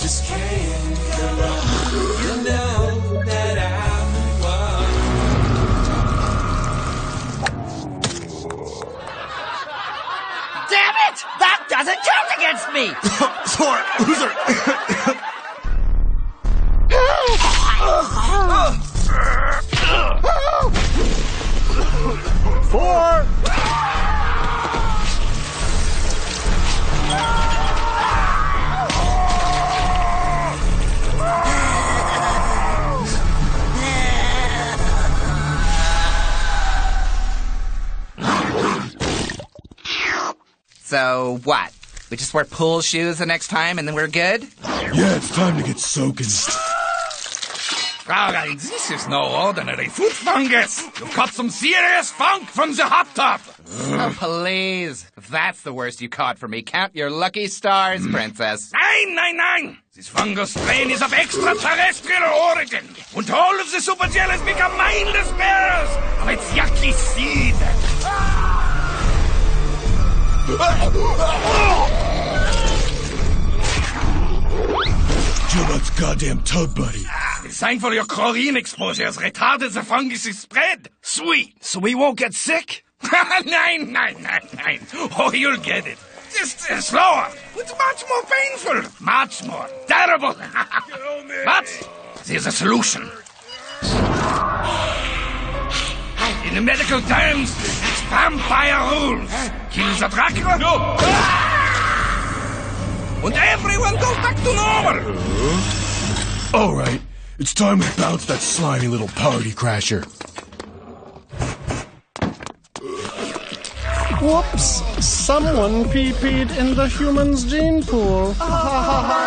just can't go wrong. You know that I'm Damn it! That doesn't count against me! Sorry, loser. Four. So what? We just wear pool shoes the next time and then we're good? Yeah, it's time to get soaking. Ah, Alright, this is no ordinary foot fungus. You've caught some serious funk from the hot tub. Oh, please. If that's the worst you caught for me, count your lucky stars, princess. Nein, nein, nein! This fungus strain is of extraterrestrial origin, and all of the Superjail has become mindless bearers of its yucky seed. Chill that goddamn tub, buddy. The sign for your chlorine exposure has retarded the fungus' is spread. Sweet. So we won't get sick? nein, nein, nein, nein. Oh, you'll get it. Just uh, slower. It's much more painful. Much more. Terrible. but there's a solution. In the medical terms, it's vampire rules. Kill the Dracula. No. Ah! And everyone goes back to normal. Uh-huh. All right, it's time we bounce that slimy little party crasher. Whoops! Someone pee-peed in the human's gene pool. Oh.